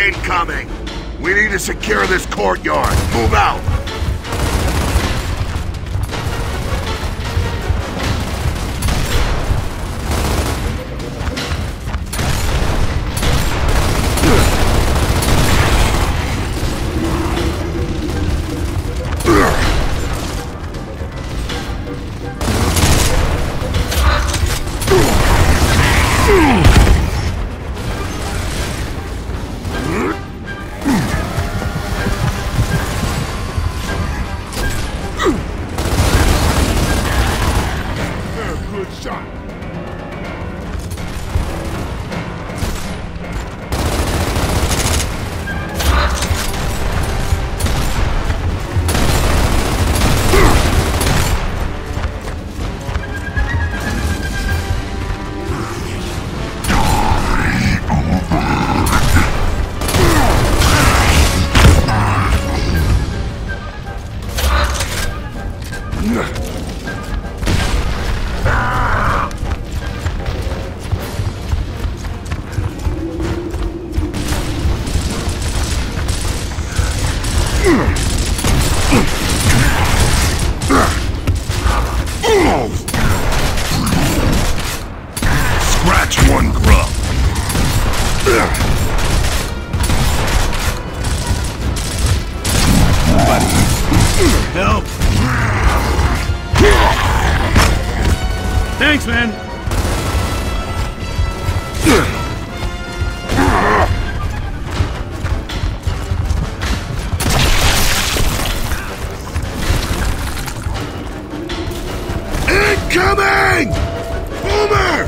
Incoming! We need to secure this courtyard. Move out! Shot. Scratch one grub. Help! Thanks, man. coming! Boomer!